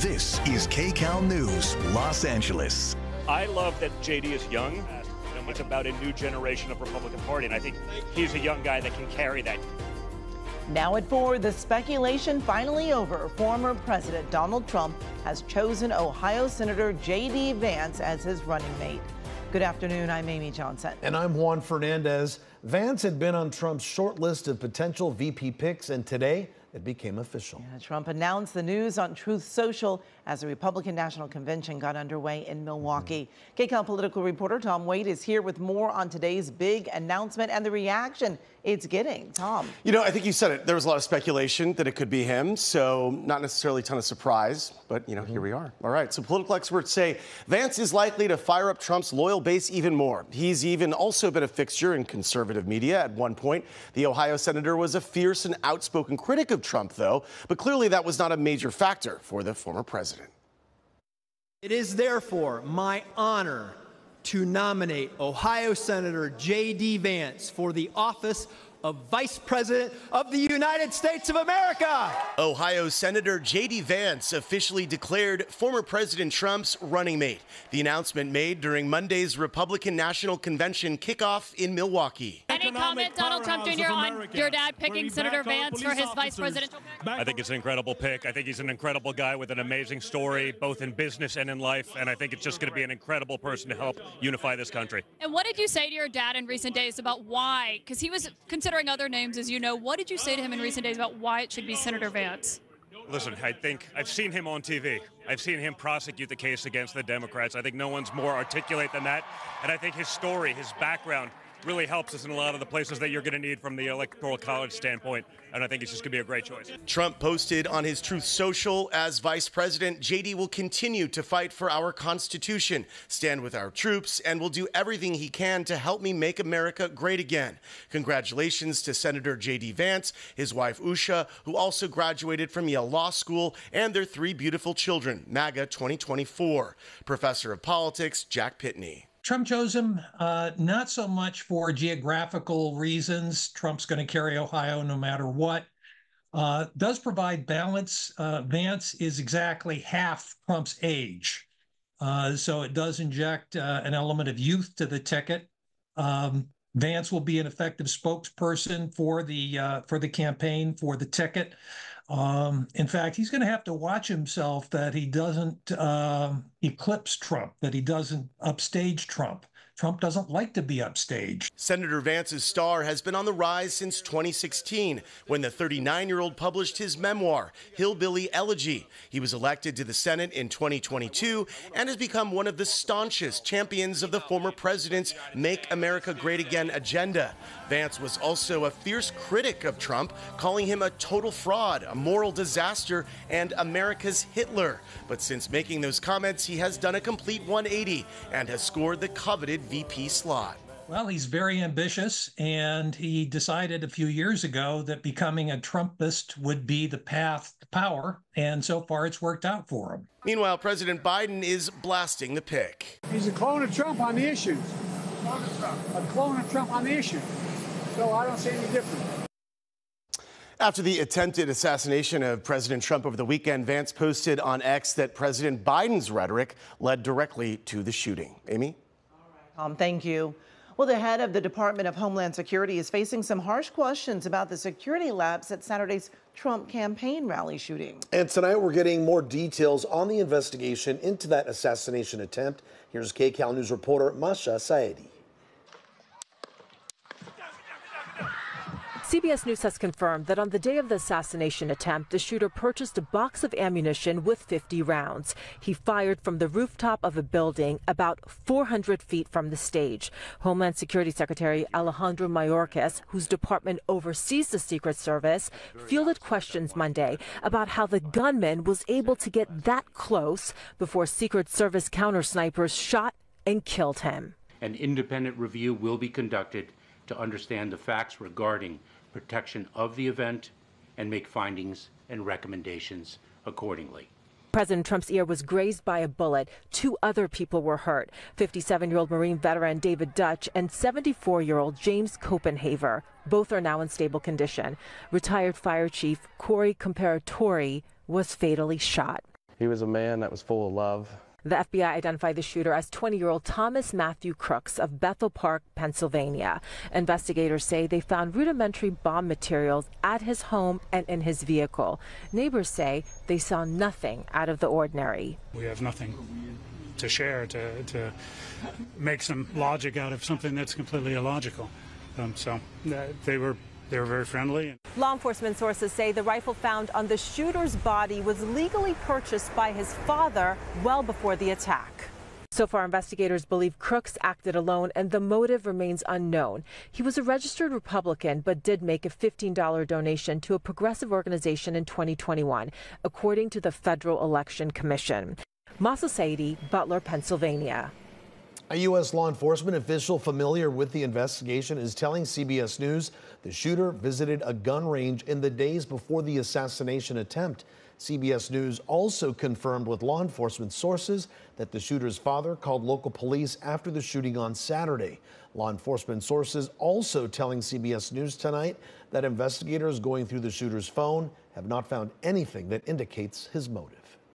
This is KCAL News, Los Angeles. I love that JD is young. It's about a new generation of Republican Party, and I think he's a young guy that can carry that. Now at 4, the speculation finally over. Former President Donald Trump has chosen Ohio Senator J.D. Vance as his running mate. Good afternoon. I'm Amy Johnson. And I'm Juan Fernandez. Vance had been on Trump's short list of potential VP picks, and today it became official. Yeah, Trump announced the news on Truth Social as the Republican National Convention got underway in Milwaukee. Mm. KCAL political reporter Tom Wait is here with more on today's big announcement and the reaction it's getting. Tom. You know, I think you said it. There was a lot of speculation that it could be him, so not necessarily a ton of surprise, but, you know, mm-hmm. here we are. All right, so political experts say Vance is likely to fire up Trump's loyal base even more. He's even also been a fixture in conservative media. At one point, the Ohio senator was a fierce and outspoken critic of Trump, though, but clearly that was not a major factor for the former president. It is therefore my honor to nominate Ohio Senator J.D. Vance for the office of Vice President of the United States of America. Ohio Senator J.D. Vance officially declared former President Trump's running mate. The announcement made during Monday's Republican National Convention kickoff in Milwaukee. Any comment, Donald Trump Jr., on your dad picking Senator Vance for his vice presidential pick? I think it's an incredible pick. I think he's an incredible guy with an amazing story, both in business and in life. And I think it's just going to be an incredible person to help unify this country. And what did you say to your dad in recent days about why? Because he was considering other names, as you know. What did you say to him in recent days about why it should be Senator Vance? Listen, I think I've seen him on TV. I've seen him prosecute the case against the Democrats. I think no one's more articulate than that. And I think his story, his background, really helps us in a lot of the places that you're going to need from the electoral college standpoint. And I think it's just going to be a great choice. Trump posted on his Truth Social as vice president, JD will continue to fight for our Constitution, stand with our troops, and will do everything he can to help me make America great again. Congratulations to Senator JD Vance, his wife Usha, who also graduated from Yale Law School, and their three beautiful children, MAGA 2024. Professor of Politics, Jack Pitney. Trump chose him uh, not so much for geographical reasons. Trump's going to carry Ohio no matter what. Uh, does provide balance. Uh, Vance is exactly half Trump's age. Uh, so it does inject uh, an element of youth to the ticket. Um, Vance will be an effective spokesperson for the uh, for the campaign for the ticket. Um, in fact, he's going to have to watch himself that he doesn't uh, eclipse Trump, that he doesn't upstage Trump. Trump doesn't like to be upstaged. Senator Vance's star has been on the rise since 2016 when the 39 year old published his memoir, Hillbilly Elegy. He was elected to the Senate in 2022 and has become one of the staunchest champions of the former president's Make America Great Again agenda. Vance was also a fierce critic of Trump, calling him a total fraud, a moral disaster, and America's Hitler. But since making those comments, he has done a complete 180 and has scored the coveted VP slot. Well, he's very ambitious, and he decided a few years ago that becoming a Trumpist would be the path to power, and so far it's worked out for him. Meanwhile, President Biden is blasting the pick. He's a clone of Trump on the issues. A clone of Trump on the issues. So I don't see any difference. After the attempted assassination of President Trump over the weekend, Vance posted on X that President Biden's rhetoric led directly to the shooting. Amy? Tom, thank you. Well, the head of the Department of Homeland Security is facing some harsh questions about the security lapse at Saturday's Trump campaign rally shooting. And tonight we're getting more details on the investigation into that assassination attempt. Here's KCAL News reporter Mahsa Saeidi. CBS News has confirmed that on the day of the assassination attempt, the shooter purchased a box of ammunition with 50 rounds. He fired from the rooftop of a building about 400 feet from the stage. Homeland Security Secretary Alejandro Mayorkas, whose department oversees the Secret Service, fielded questions Monday about how the gunman was able to get that close before Secret Service counter snipers shot and killed him. An independent review will be conducted to understand the facts regarding protection of the event and make findings and recommendations accordingly. President Trump's ear was grazed by a bullet. Two other people were hurt 57 year old Marine veteran David Dutch and 74 year old James Copenhaver. Both are now in stable condition. Retired Fire Chief Corey Comperatore was fatally shot. He was a man that was full of love. The FBI identified the shooter as 20 year old Thomas Matthew Crooks of Bethel Park, Pennsylvania. Investigators say they found rudimentary bomb materials at his home and in his vehicle. Neighbors say they saw nothing out of the ordinary. We have nothing to share to, to make some logic out of something that's completely illogical. Um, so uh, they were they were very friendly. Law enforcement sources say the rifle found on the shooter's body was legally purchased by his father well before the attack. So far, investigators believe Crooks acted alone and the motive remains unknown. He was a registered Republican but did make a $15 donation to a progressive organization in 2021, according to the Federal Election Commission. Mahsa Saeidi, Butler, Pennsylvania. A U.S. law enforcement official familiar with the investigation is telling CBS News the shooter visited a gun range in the days before the assassination attempt. CBS News also confirmed with law enforcement sources that the shooter's father called local police after the shooting on Saturday. Law enforcement sources also telling CBS News tonight that investigators going through the shooter's phone have not found anything that indicates his motive.